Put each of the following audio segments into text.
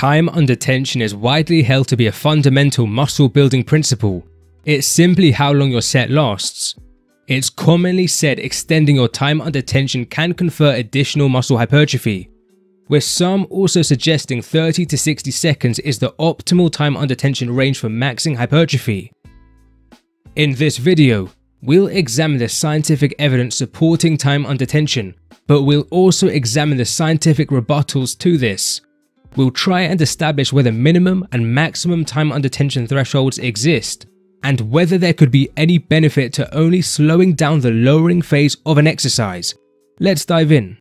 Time under tension is widely held to be a fundamental muscle building principle. It's simply how long your set lasts. It's commonly said extending your time under tension can confer additional muscle hypertrophy, with some also suggesting 30 to 60 seconds is the optimal time under tension range for maxing hypertrophy. In this video, we'll examine the scientific evidence supporting time under tension, but we'll also examine the scientific rebuttals to this. We'll try and establish whether minimum and maximum time under tension thresholds exist, and whether there could be any benefit to only slowing down the lowering phase of an exercise. Let's dive in.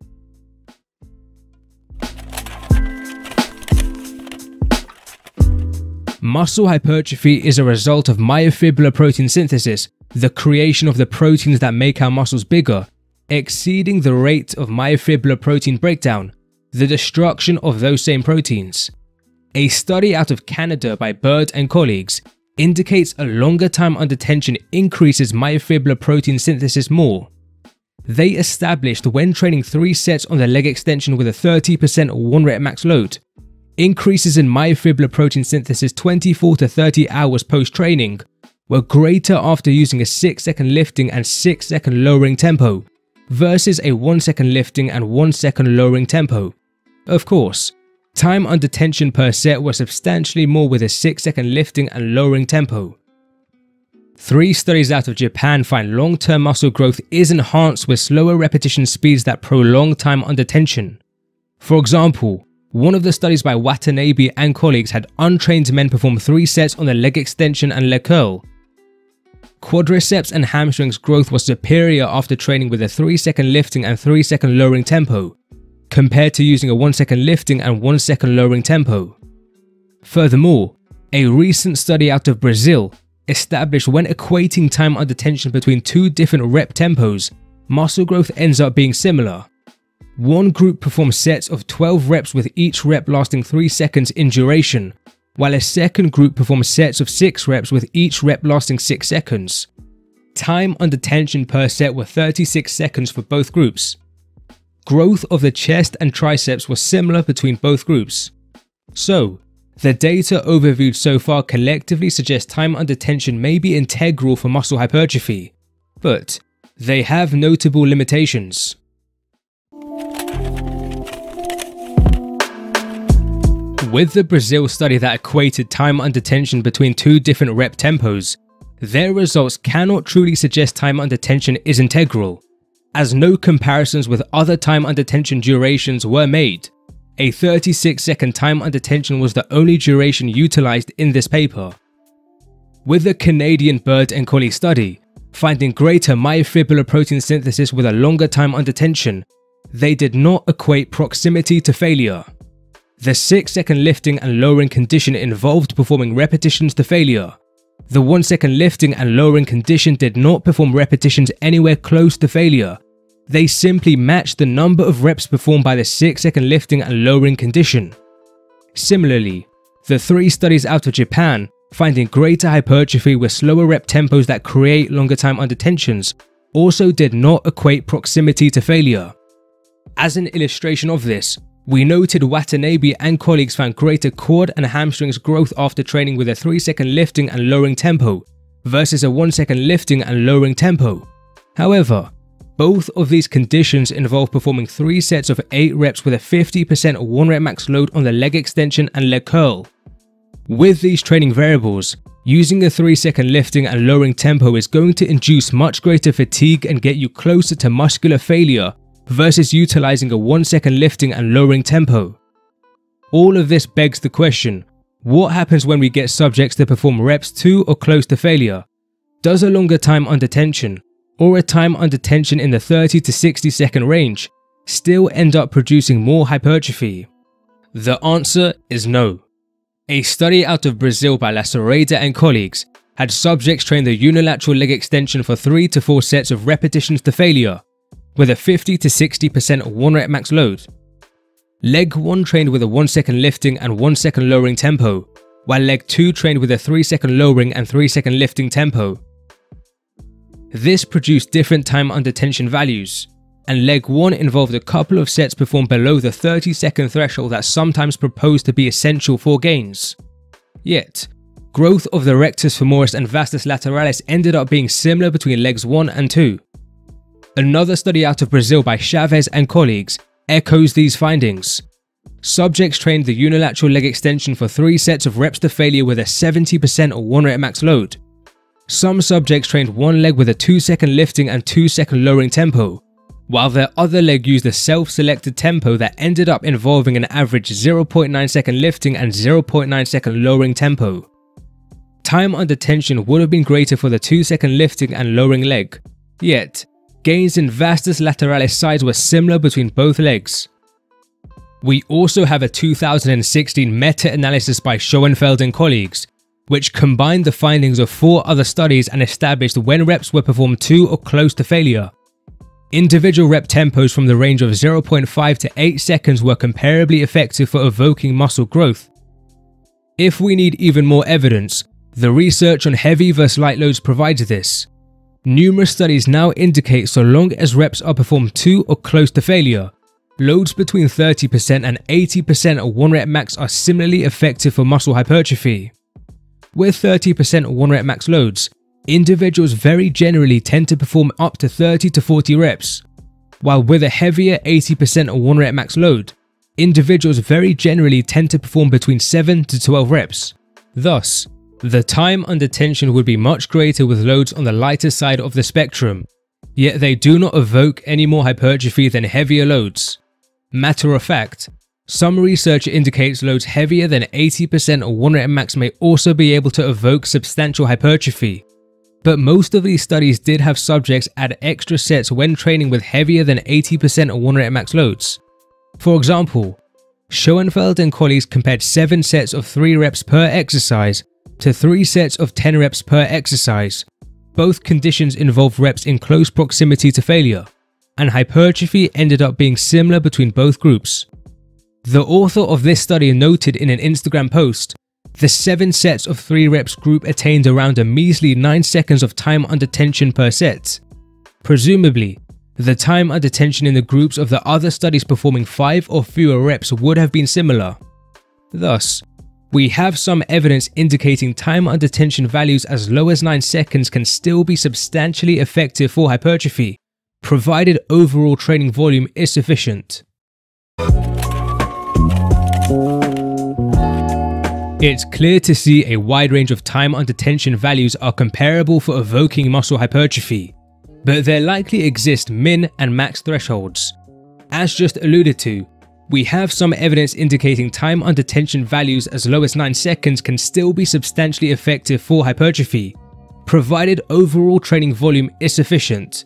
Muscle hypertrophy is a result of myofibrillar protein synthesis, the creation of the proteins that make our muscles bigger, exceeding the rate of myofibrillar protein breakdown, the destruction of those same proteins. A study out of Canada by Burd and colleagues indicates a longer time under tension increases myofibrillar protein synthesis more. They established when training 3 sets on the leg extension with a 30% 1 rep max load, increases in myofibrillar protein synthesis 24 to 30 hours post training were greater after using a 6 second lifting and 6 second lowering tempo versus a 1 second lifting and 1 second lowering tempo. Of course, time under tension per set was substantially more with a 6 second lifting and lowering tempo. Three studies out of Japan find long-term muscle growth is enhanced with slower repetition speeds that prolong time under tension. For example, one of the studies by Watanabe and colleagues had untrained men perform 3 sets on the leg extension and leg curl. Quadriceps and hamstrings growth was superior after training with a 3 second lifting and 3 second lowering tempo, compared to using a 1 second lifting and 1 second lowering tempo. Furthermore, a recent study out of Brazil established when equating time under tension between two different rep tempos, muscle growth ends up being similar. One group performed sets of 12 reps with each rep lasting 3 seconds in duration, while a second group performed sets of 6 reps with each rep lasting 6 seconds. Time under tension per set were 36 seconds for both groups. Growth of the chest and triceps was similar between both groups. So, the data overviewed so far collectively suggest time under tension may be integral for muscle hypertrophy, but they have notable limitations. With the Brazil study that equated time under tension between two different rep tempos, their results cannot truly suggest time under tension is integral, as no comparisons with other time under tension durations were made. A 36 second time under tension was the only duration utilized in this paper. With the Canadian Burd and colleague study, finding greater myofibrillar protein synthesis with a longer time under tension, they did not equate proximity to failure. The 6 second lifting and lowering condition involved performing repetitions to failure. The 1 second lifting and lowering condition did not perform repetitions anywhere close to failure, they simply matched the number of reps performed by the 6 second lifting and lowering condition. Similarly, the three studies out of Japan finding greater hypertrophy with slower rep tempos that create longer time under tensions also did not equate proximity to failure. As an illustration of this, we noted Watanabe and colleagues found greater quad and hamstrings growth after training with a 3 second lifting and lowering tempo versus a 1 second lifting and lowering tempo. However, both of these conditions involve performing 3 sets of 8 reps with a 50% 1 rep max load on the leg extension and leg curl. With these training variables, using a 3 second lifting and lowering tempo is going to induce much greater fatigue and get you closer to muscular failure versus utilizing a 1 second lifting and lowering tempo. All of this begs the question, what happens when we get subjects to perform reps to or close to failure? Does a longer time under tension, or a time under tension in the 30 to 60 second range still end up producing more hypertrophy? The answer is no. A study out of Brazil by Lacerda and colleagues had subjects train the unilateral leg extension for 3 to 4 sets of repetitions to failure, with a 50 to 60% 1 rep max load. Leg 1 trained with a 1 second lifting and 1 second lowering tempo, while leg 2 trained with a 3 second lowering and 3 second lifting tempo. This produced different time under tension values, and leg 1 involved a couple of sets performed below the 30 second threshold that's sometimes proposed to be essential for gains. Yet, growth of the rectus femoris and vastus lateralis ended up being similar between legs 1 and 2. Another study out of Brazil by Chavez and colleagues echoes these findings. Subjects trained the unilateral leg extension for 3 sets of reps to failure with a 70% or 1 rep max load. Some subjects trained one leg with a 2 second lifting and 2 second lowering tempo, while their other leg used a self-selected tempo that ended up involving an average 0.9 second lifting and 0.9 second lowering tempo. Time under tension would have been greater for the 2 second lifting and lowering leg, yet gains in vastus lateralis size were similar between both legs. We also have a 2016 meta-analysis by Schoenfeld and colleagues, which combined the findings of four other studies and established when reps were performed to or close to failure. Individual rep tempos from the range of 0.5 to 8 seconds were comparably effective for evoking muscle growth. If we need even more evidence, the research on heavy versus light loads provides this. Numerous studies now indicate so long as reps are performed to or close to failure, Loads between 30% and 80% of 1 rep max are similarly effective for muscle hypertrophy. With 30% 1 rep max loads, individuals very generally tend to perform up to 30 to 40 reps, while with a heavier 80% 1 rep max load, individuals very generally tend to perform between 7 to 12 reps. Thus, the time under tension would be much greater with loads on the lighter side of the spectrum, yet they do not evoke any more hypertrophy than heavier loads. Matter of fact, some research indicates loads heavier than 80% or 1 rep max may also be able to evoke substantial hypertrophy. But most of these studies did have subjects add extra sets when training with heavier than 80% or 1 rep max loads. For example, Schoenfeld and colleagues compared 7 sets of 3 reps per exercise to 3 sets of 10 reps per exercise. Both conditions involve reps in close proximity to failure and hypertrophy ended up being similar between both groups. The author of this study noted in an Instagram post, the 7 sets of 3 reps group attained around a measly 9 seconds of time under tension per set. Presumably, the time under tension in the groups of the other studies performing 5 or fewer reps would have been similar. Thus, we have some evidence indicating time under tension values as low as 9 seconds can still be substantially effective for hypertrophy, provided overall training volume is sufficient. It's clear to see a wide range of time under tension values are comparable for evoking muscle hypertrophy, but there likely exist min and max thresholds. As just alluded to, we have some evidence indicating time under tension values as low as 9 seconds can still be substantially effective for hypertrophy, provided overall training volume is sufficient.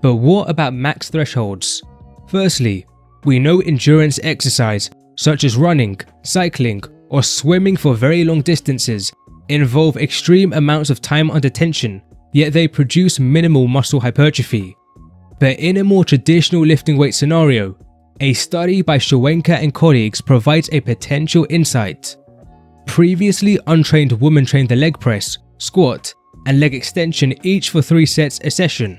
But what about max thresholds? Firstly, we know endurance exercise, such as running, cycling, or swimming for very long distances, involve extreme amounts of time under tension, yet they produce minimal muscle hypertrophy. But in a more traditional lifting weight scenario, a study by Schuenke and colleagues provides a potential insight. Previously untrained women trained the leg press, squat, and leg extension each for 3 sets a session.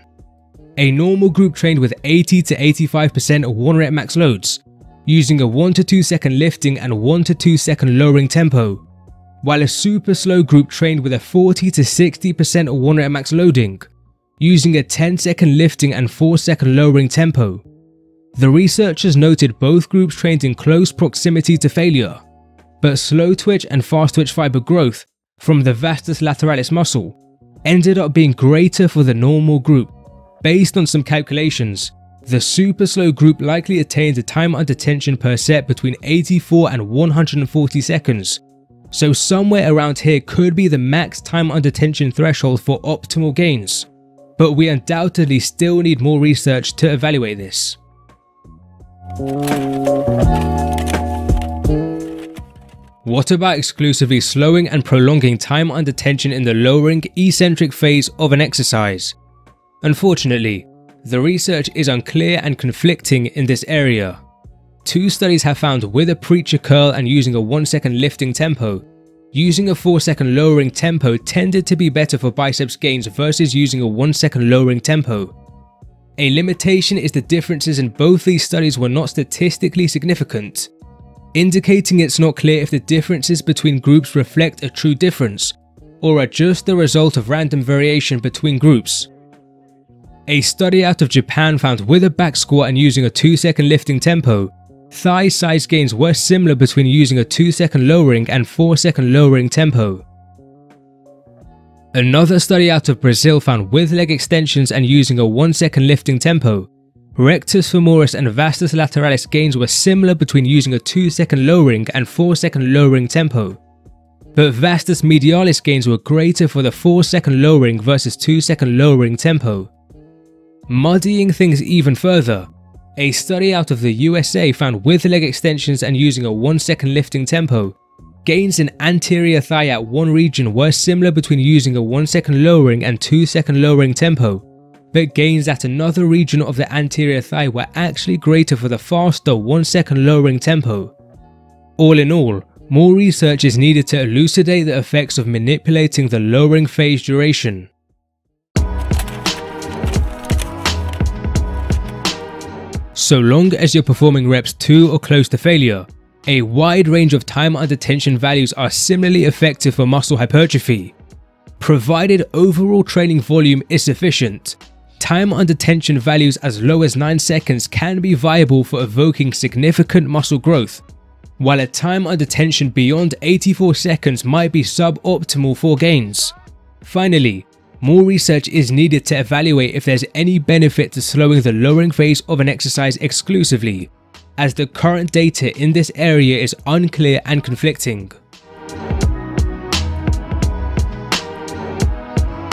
A normal group trained with 80 to 85% of 1 rep max loads, using a 1 to 2 second lifting and 1 to 2 second lowering tempo, while a super slow group trained with a 40 to 60% of 1 rep max loading, using a 10 second lifting and 4 second lowering tempo. The researchers noted both groups trained in close proximity to failure, but slow twitch and fast twitch fiber growth from the vastus lateralis muscle ended up being greater for the normal group. Based on some calculations, the super slow group likely attained a time under tension per set between 84 and 140 seconds, so somewhere around here could be the max time under tension threshold for optimal gains, but we undoubtedly still need more research to evaluate this. What about exclusively slowing and prolonging time under tension in the lowering eccentric phase of an exercise? Unfortunately, the research is unclear and conflicting in this area. Two studies have found with a preacher curl and using a 1 second lifting tempo, using a 4 second lowering tempo tended to be better for biceps gains versus using a 1 second lowering tempo. A limitation is the differences in both these studies were not statistically significant, indicating it's not clear if the differences between groups reflect a true difference or are just the result of random variation between groups. A study out of Japan found with a back squat and using a 2 second lifting tempo, thigh size gains were similar between using a 2 second lowering and 4 second lowering tempo. Another study out of Brazil found with leg extensions and using a 1 second lifting tempo, rectus femoris and vastus lateralis gains were similar between using a 2 second lowering and 4 second lowering tempo but vastus medialis gains were greater for the 4 second lowering versus 2 second lowering tempo. Muddying things even further, a study out of the USA found with leg extensions and using a 1 second lifting tempo, gains in anterior thigh at one region were similar between using a 1 second lowering and 2 second lowering tempo, but gains at another region of the anterior thigh were actually greater for the faster 1 second lowering tempo. All in all, more research is needed to elucidate the effects of manipulating the lowering phase duration. So long as you're performing reps to or close to failure, a wide range of time under tension values are similarly effective for muscle hypertrophy. Provided overall training volume is sufficient, time under tension values as low as 9 seconds can be viable for evoking significant muscle growth while a time under tension beyond 84 seconds might be suboptimal for gains. Finally, more research is needed to evaluate if there's any benefit to slowing the lowering phase of an exercise exclusively, as the current data in this area is unclear and conflicting.